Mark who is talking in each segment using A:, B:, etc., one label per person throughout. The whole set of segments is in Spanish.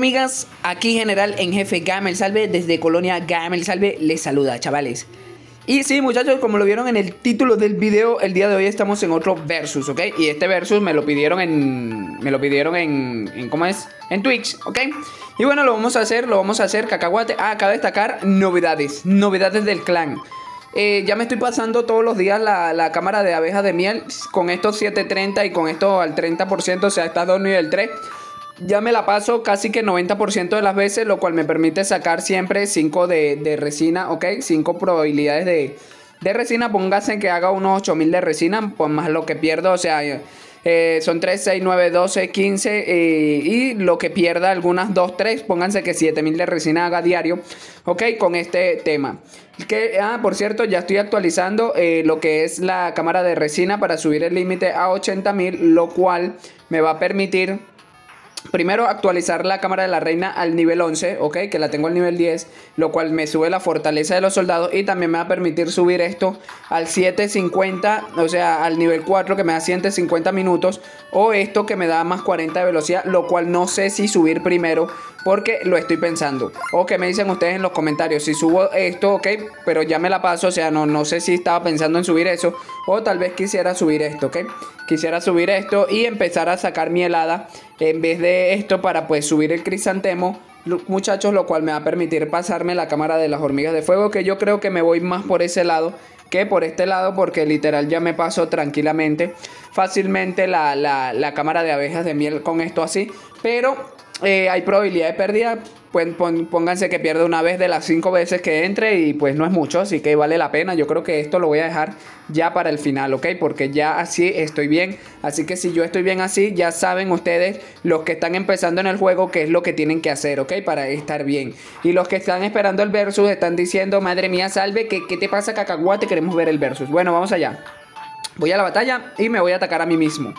A: Amigas, aquí General en Jefe Gamel Salve desde Colonia Gamel Salve les saluda, chavales. Y sí, muchachos, como lo vieron en el título del video, el día de hoy estamos en otro versus, ¿ok? Y este versus me lo pidieron en... Me lo pidieron en... en ¿Cómo es? En Twitch, ¿ok? Y bueno, lo vamos a hacer, lo vamos a hacer, cacahuate. Ah, acaba de destacar novedades, novedades del clan. Eh, ya me estoy pasando todos los días la, cámara de abejas de miel con estos 730 y con esto al 30%, o sea, estas dos nivel 3 ya me la paso casi que 90% de las veces, lo cual me permite sacar siempre 5 de, resina, ¿ok? 5 probabilidades de, de resina. Póngase que haga unos 8000 de resina, pues más lo que pierdo, o sea, eh, son 3, 6, 9, 12, 15 y lo que pierda algunas 2, 3, pónganse que 7000 de resina haga diario, ¿ok? Con este tema. Que, ah, por cierto, ya estoy actualizando eh, lo que es la cámara de resina para subir el límite a 80.000, lo cual me va a permitir Primero actualizar la cámara de la reina al nivel 11, ok, que la tengo al nivel 10, lo cual me sube la fortaleza de los soldados y también me va a permitir subir esto al 750, o sea, al nivel 4 que me da 150 minutos o esto que me da más 40 de velocidad, lo cual no sé si subir primero porque lo estoy pensando. O que me dicen ustedes en los comentarios si subo esto, ok, pero ya me la paso, o sea, no, no sé si estaba pensando en subir eso o tal vez quisiera subir esto, ok. Quisiera subir esto y empezar a sacar mi helada en vez de esto para pues subir el crisantemo muchachos lo cual me va a permitir pasarme la cámara de las hormigas de fuego que yo creo que me voy más por ese lado que por este lado porque literal ya me paso tranquilamente fácilmente la, la, la cámara de abejas de miel con esto así pero eh, hay probabilidad de pérdida. Pues pónganse que pierde una vez de las cinco veces que entre y pues no es mucho, así que vale la pena. Yo creo que esto lo voy a dejar ya para el final, ¿ok? Porque ya así estoy bien. Así que si yo estoy bien así, ya saben ustedes, los que están empezando en el juego, qué es lo que tienen que hacer, ¿ok? Para estar bien. Y los que están esperando el versus están diciendo, madre mía, salve, ¿qué, qué te pasa, cacahuate? Queremos ver el versus. Bueno, vamos allá. Voy a la batalla y me voy a atacar a mí mismo.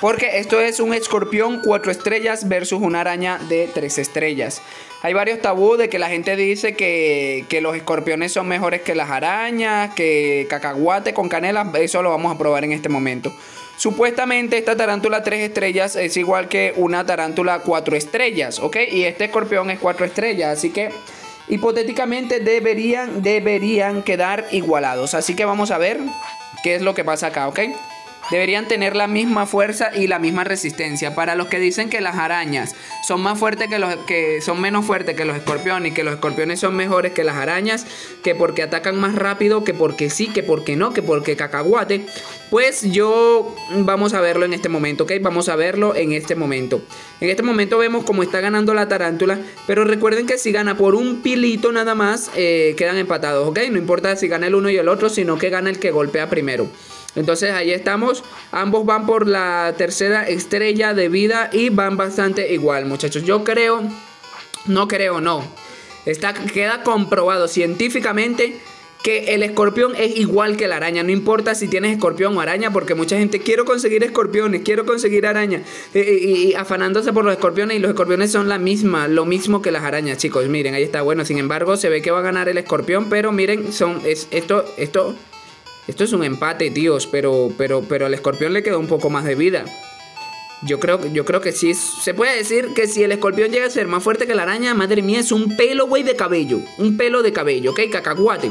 A: Porque esto es un escorpión 4 estrellas versus una araña de 3 estrellas. Hay varios tabú de que la gente dice que, los escorpiones son mejores que las arañas, que cacahuate con canela. Eso lo vamos a probar en este momento. Supuestamente esta tarántula 3 estrellas es igual que una tarántula 4 estrellas, ¿ok? Y este escorpión es 4 estrellas, así que hipotéticamente deberían, deberían quedar igualados. Así que vamos a ver qué es lo que pasa acá, ¿ok? Deberían tener la misma fuerza y la misma resistencia. Para los que dicen que las arañas son más fuertes que los que son menos fuertes que los escorpiones y que los escorpiones son mejores que las arañas, que porque atacan más rápido, que porque sí, que porque no, que porque cacahuate, pues yo vamos a verlo en este momento, ¿ok? Vamos a verlo en este momento. En este momento vemos cómo está ganando la tarántula, pero recuerden que si gana por un pilito nada más, eh, quedan empatados, ¿ok? No importa si gana el uno y el otro, sino que gana el que golpea primero. Entonces ahí estamos. Ambos van por la tercera estrella de vida y van bastante igual, muchachos. Yo creo, no creo, no. Está, queda comprobado científicamente que el escorpión es igual que la araña. No importa si tienes escorpión o araña, porque mucha gente quiero conseguir escorpiones, quiero conseguir araña. Eh, eh, y, afanándose por los escorpiones. Y los escorpiones son la misma, lo mismo que las arañas, chicos. Miren, ahí está. Bueno, sin embargo, se ve que va a ganar el escorpión. Pero miren, son. Es, esto, esto esto es un empate, tíos, pero, pero, pero al escorpión le quedó un poco más de vida. Yo creo, yo creo que sí. Se puede decir que si el escorpión llega a ser más fuerte que la araña, madre mía, es un pelo, güey, de cabello. Un pelo de cabello, ¿ok? Cacahuate.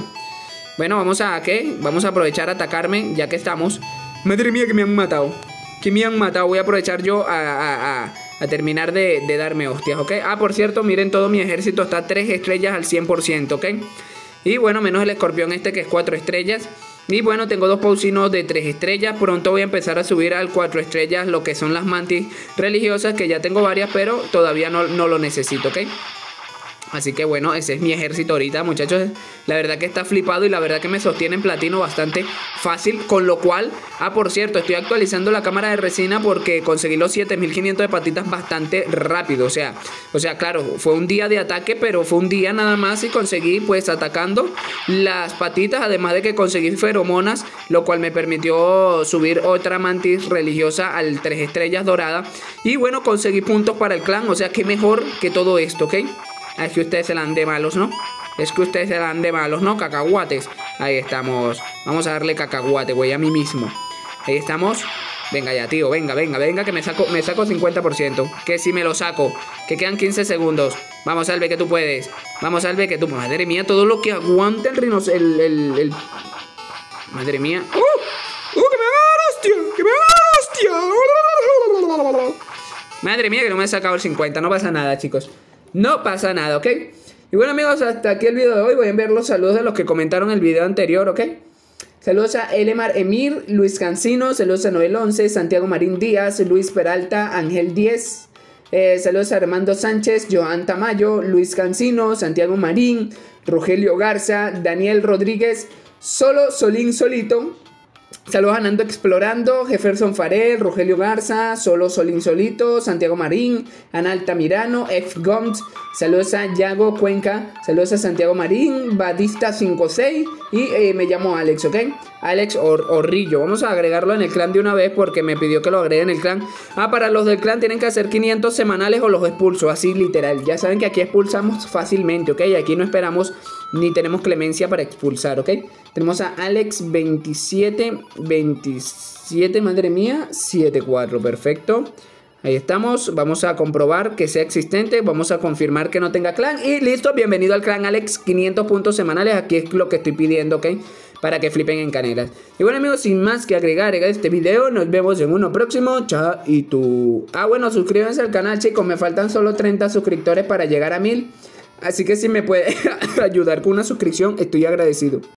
A: Bueno, vamos a, ¿qué? Vamos a aprovechar a atacarme, ya que estamos. Madre mía, que me han matado. Que me han matado. Voy a aprovechar yo a, a, a terminar de, de, darme hostias, ¿ok? Ah, por cierto, miren, todo mi ejército está 3 estrellas al 100%, ¿ok? Y bueno, menos el escorpión este que es 4 estrellas. Y bueno, tengo dos pausinos de 3 estrellas. Pronto voy a empezar a subir al 4 estrellas lo que son las mantis religiosas, que ya tengo varias, pero todavía no, no lo necesito, ¿ok? Así que bueno, ese es mi ejército ahorita, muchachos. La verdad que está flipado y la verdad que me sostiene en platino bastante fácil. Con lo cual, ah, por cierto, estoy actualizando la cámara de resina porque conseguí los 7500 de patitas bastante rápido. O sea, o sea, claro, fue un día de ataque, pero fue un día nada más y conseguí pues atacando las patitas. Además de que conseguí feromonas, lo cual me permitió subir otra mantis religiosa al 3 estrellas dorada. Y bueno, conseguí puntos para el clan. O sea, que mejor que todo esto, ¿ok? Es que ustedes se la han de malos, ¿no? Es que ustedes se la han de malos, ¿no? Cacahuates. Ahí estamos. Vamos a darle cacahuate, güey, a mí mismo. Ahí estamos. Venga ya, tío, venga, venga, venga, que me saco, me saco 50%. Que si me lo saco, que quedan 15 segundos. Vamos, Albe, que tú puedes. Vamos, Albe, que tú. Madre mía, todo lo que aguanta el rinoceronte. El, el, el, Madre mía. ¡Uh! ¡Uh, que me va hostia! ¡Que me va hostia! Madre mía, que no me he sacado el 50. No pasa nada, chicos. No pasa nada, ¿ok? Y bueno, amigos, hasta aquí el video de hoy. Voy a enviar los saludos de los que comentaron el video anterior, ¿ok? Saludos a Elemar Emir, Luis Cancino, saludos a Noel 11, Santiago Marín Díaz, Luis Peralta, Ángel 10. Eh, saludos a Armando Sánchez, Joan Tamayo, Luis Cancino, Santiago Marín, Rogelio Garza, Daniel Rodríguez, Solo Solín Solito, Saludos a Nando Explorando, Jefferson Farel, Rogelio Garza, Solo Solín Solito, Santiago Marín, Analta Mirano, F. Gomes, saludos a Yago Cuenca, saludos a Santiago Marín, Batista 56 y eh, me llamo Alex, ¿ok? Alex Orrillo, vamos a agregarlo en el clan de una vez porque me pidió que lo agregue en el clan. Ah, para los del clan tienen que hacer 500 semanales o los expulso, así literal. Ya saben que aquí expulsamos fácilmente, ¿ok? Aquí no esperamos ni tenemos clemencia para expulsar, ¿ok? Tenemos a Alex 27, 27, madre mía, 74, perfecto. Ahí estamos, vamos a comprobar que sea existente, vamos a confirmar que no tenga clan y listo, bienvenido al clan Alex, 500 puntos semanales, aquí es lo que estoy pidiendo, ¿ok? Para que flipen en canelas. Y bueno amigos, sin más que agregar este video, nos vemos en uno próximo, chao y tú. Ah bueno, suscríbanse al canal chicos, me faltan solo 30 suscriptores para llegar a 1000. Así que si me puede ayudar con una suscripción, estoy agradecido.